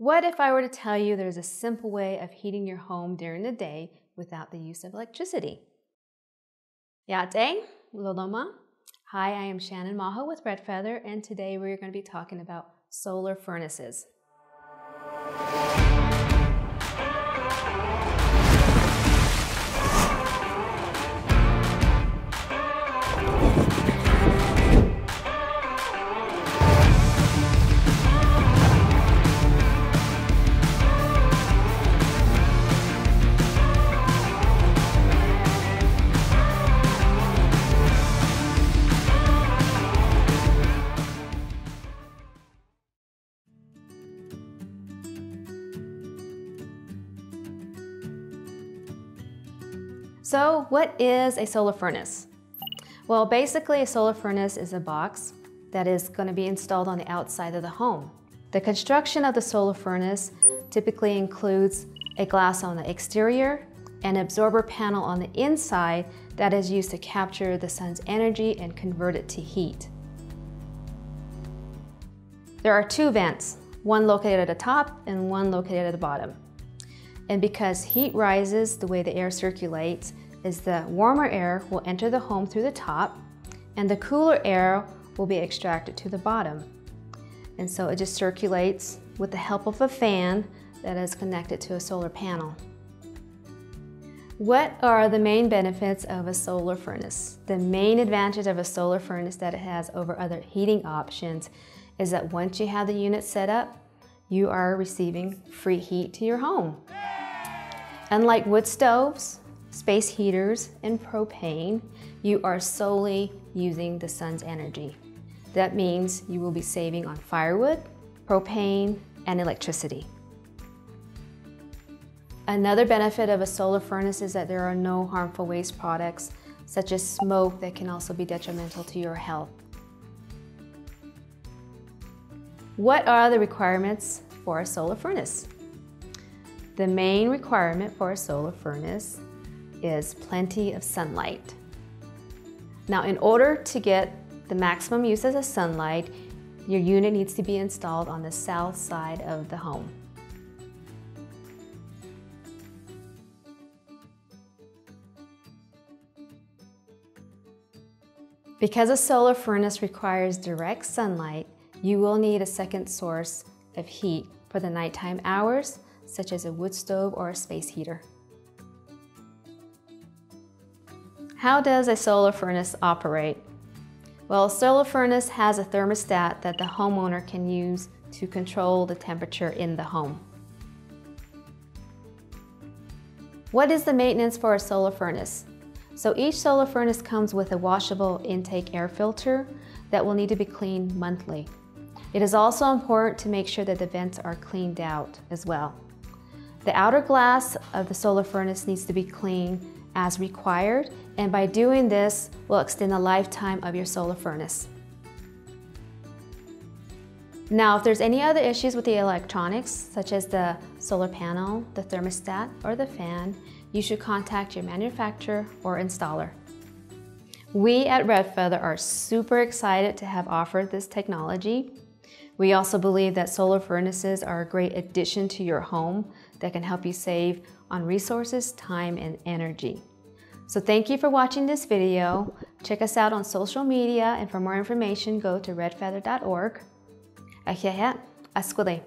What if I were to tell you there's a simple way of heating your home during the day without the use of electricity? Yá'át'ééh, Loloma. Hi, I am Shannon Maho with Red Feather, and today we're going to be talking about solar furnaces. So what is a solar furnace? Well, basically a solar furnace is a box that is going to be installed on the outside of the home. The construction of the solar furnace typically includes a glass on the exterior, an absorber panel on the inside that is used to capture the sun's energy and convert it to heat. There are two vents, one located at the top and one located at the bottom. And because heat rises the way the air circulates, is the warmer air will enter the home through the top and the cooler air will be extracted to the bottom. And so it just circulates with the help of a fan that is connected to a solar panel. What are the main benefits of a solar furnace? The main advantage of a solar furnace that it has over other heating options is that once you have the unit set up, you are receiving free heat to your home. Unlike wood stoves, space heaters, and propane, you are solely using the sun's energy. That means you will be saving on firewood, propane, and electricity. Another benefit of a solar furnace is that there are no harmful waste products, such as smoke that can also be detrimental to your health. What are the requirements for a solar furnace? The main requirement for a solar furnace is plenty of sunlight. Now, in order to get the maximum use of the sunlight, your unit needs to be installed on the south side of the home. Because a solar furnace requires direct sunlight, you will need a second source of heat for the nighttime hours such as a wood stove or a space heater. How does a solar furnace operate? Well, a solar furnace has a thermostat that the homeowner can use to control the temperature in the home. What is the maintenance for a solar furnace? So each solar furnace comes with a washable intake air filter that will need to be cleaned monthly. It is also important to make sure that the vents are cleaned out as well. The outer glass of the solar furnace needs to be cleaned as required, and by doing this, will extend the lifetime of your solar furnace. Now, if there's any other issues with the electronics, such as the solar panel, the thermostat, or the fan, you should contact your manufacturer or installer. We at Red Feather are super excited to have offered this technology. We also believe that solar furnaces are a great addition to your home that can help you save on resources, time, and energy. So thank you for watching this video. Check us out on social media and for more information go to redfeather.org. Ahia, askwali.